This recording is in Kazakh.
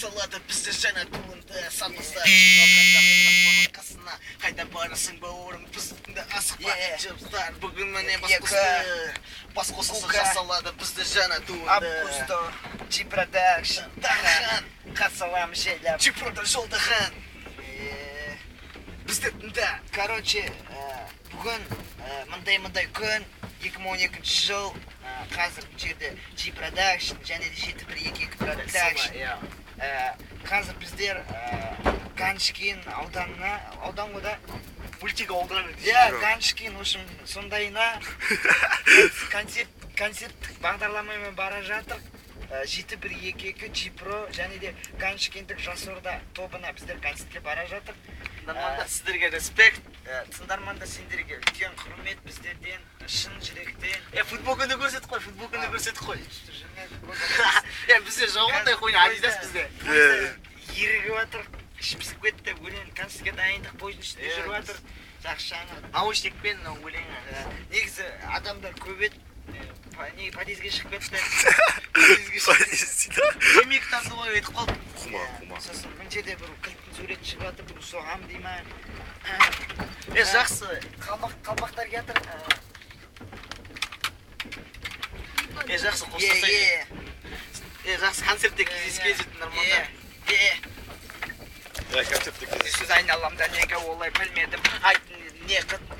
салады бізде жаңа туынды санаса қасына қайда барасың бауырым бізді асықпа жыбыстар бүгін міне бас қосылса жасалады бізде жаңа туынды Августо, G Production, Тахан. Қасалам желеп. чипрода жолдаған Е, бізде тыңда Короче, э, бүгін э, мындай мындай күн 2012 жыл э, қазір бұл жерде G Production және де жеті бір екі екі Production иә Э, қазір біздер э, ганшкин ауданына аудан ғой да мультик ауданы иә ганшкин в общем сондайына концерт концерттік бағдарламамен бара жатыр Э, жеті бір екі екі джипро және де ганшкиндік жас орда тобына біздер концертке бара жатыр тыңдармандар сіздерге респект. Э, тыңдармандар сендерге үлкен құрмет біздерден шын жүректен. Е футболканы көрсетіп қой футболканы көрсетіп қой. е бізде жауғандай хуйня адидас бізде. Ерігіп жатыр іш пісіп кетті өлең концертке дайындық пойыздың ішінде жүріп жатыр жақсы жаңа наушникпен мынау өлеңі. Э, негізі адамдар көп еді. Э, не подъездге шығып кетті. Подъездге шығып темекі тартып ой өйтіп қалдық құма Иә, құма сосын мына жерде бір кілттің суреті шығып жатыр бір соғамын дей ма. Е жақсы қалмақ қалмақтар келатыр. Е жақсы қоштасайық е жақсы концертте кездескенше тыңдармандар е иә концертте кездесіп айналамда неге олай білмедім айт не қып